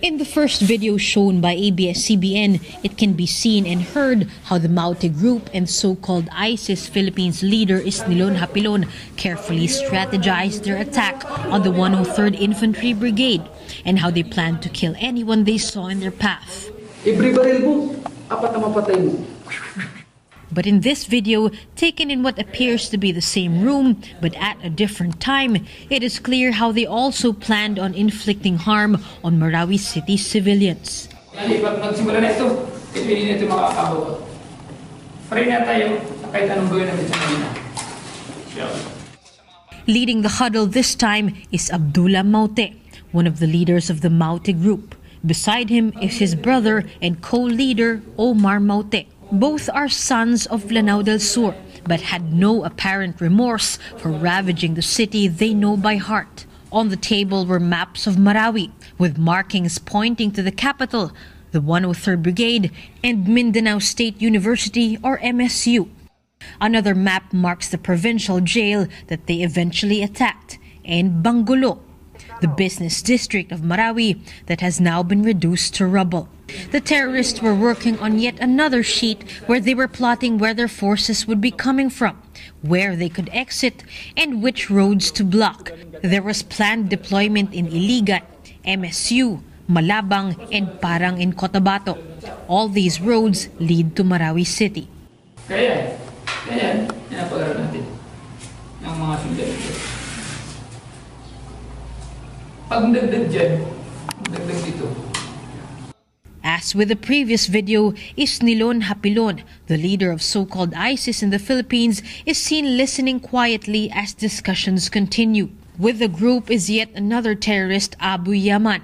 In the first video shown by ABS-CBN, it can be seen and heard how the Maute group and so-called ISIS Philippines leader Isnilon Hapilon carefully strategized their attack on the 103rd Infantry Brigade and how they planned to kill anyone they saw in their path. Every baril mo, apat na mapatay mo. But in this video, taken in what appears to be the same room but at a different time, it is clear how they also planned on inflicting harm on Marawi City civilians. Leading the huddle this time is Abdullah Maute, one of the leaders of the Maute group. Beside him is his brother and co-leader Omar Maute. Both are sons of Lanao del Sur, but had no apparent remorse for ravaging the city they know by heart. On the table were maps of Marawi, with markings pointing to the capital, the 103rd Brigade, and Mindanao State University, or MSU. Another map marks the provincial jail that they eventually attacked, and Banggolo, the business district of Marawi that has now been reduced to rubble. The terrorists were working on yet another sheet where they were plotting where their forces would be coming from, where they could exit, and which roads to block. There was planned deployment in Iligan, MSU, Malabang, and Parang in Cotabato. All these roads lead to Marawi City yan ang pag natin. Ng mga sundalo. As with the previous video, Isnilon Hapilon, the leader of so-called ISIS in the Philippines, is seen listening quietly as discussions continue. With the group is yet another terrorist, Abu Yaman,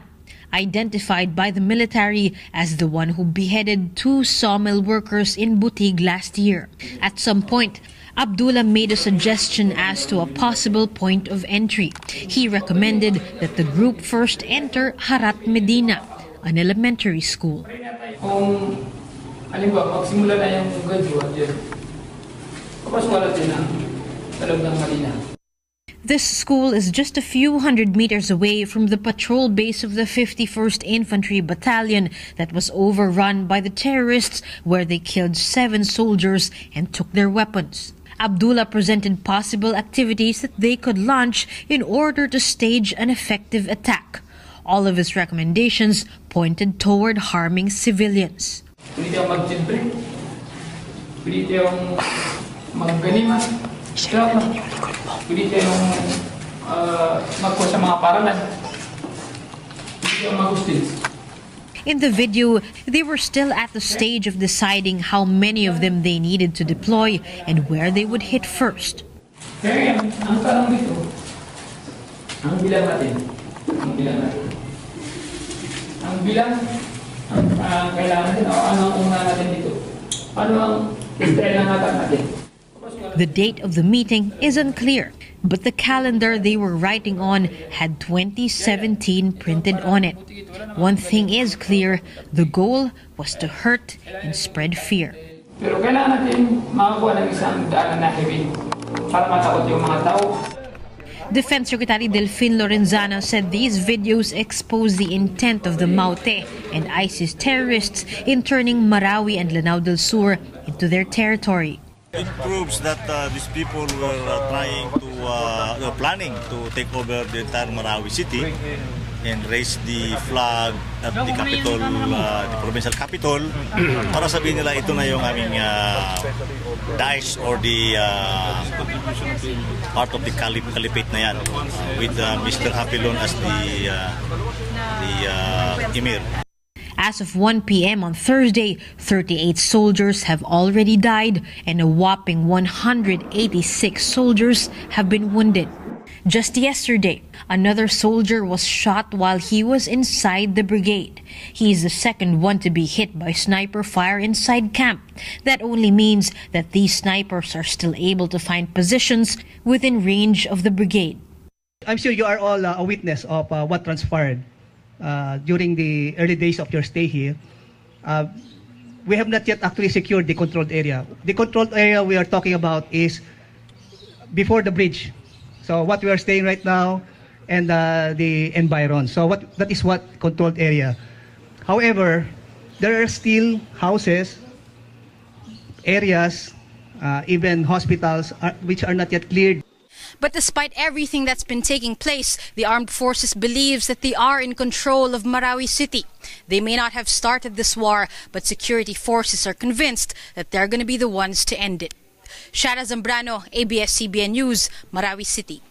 identified by the military as the one who beheaded two sawmill workers in Butig last year. At some point, Abdullah made a suggestion as to a possible point of entry. He recommended that the group first enter Harat Medina, an elementary school. Kung, halimbawa, magsimula na yung graduate dyan, papasok natin ang talog ng Manila. This school is just a few hundred meters away from the patrol base of the 51st Infantry Battalion that was overrun by the terrorists, where they killed seven soldiers and took their weapons. Abdullah presented possible activities that they could launch in order to stage an effective attack. All of his recommendations pointed toward harming civilians. Uh, magkuha sa mga paralan. Pwede tayong mag-hostels. In the video, they were still at the stage of deciding how many of them they needed to deploy and where they would hit first. The date of the meeting is unclear, but the calendar they were writing on had 2017 printed on it. One thing is clear the goal was to hurt and spread fear. Defense Secretary Delfin Lorenzana said these videos expose the intent of the Maute and ISIS terrorists in turning Marawi and Lanao del Sur into their territory. It proves that uh, these people were uh, trying to, uh, planning to take over the entire Marawi city and raise the flag at the capital, uh, the provincial capital, para sabihin nila ito na yung aming uh, Daesh or the uh, part of the calip caliphate na yan, uh, with uh, Mr. Hapilon as the, uh, the uh, emir. As of 1 p.m. on Thursday, 38 soldiers have already died and a whopping 186 soldiers have been wounded. Just yesterday, another soldier was shot while he was inside the brigade. He is the second one to be hit by sniper fire inside camp. That only means that these snipers are still able to find positions within range of the brigade. I'm sure you are all uh, a witness of uh, what transpired uh, during the early days of your stay here. Uh, we have not yet actually secured the controlled area. The controlled area we are talking about is before the bridge. So what we are staying right now and uh, the environ. So what that is what controlled area. However, there are still houses, areas, uh, even hospitals are, which are not yet cleared. But despite everything that's been taking place, the armed forces believes that they are in control of Marawi City. They may not have started this war, but security forces are convinced that they're going to be the ones to end it. Chiara Zambrano, ABS-CBN News, Marawi City.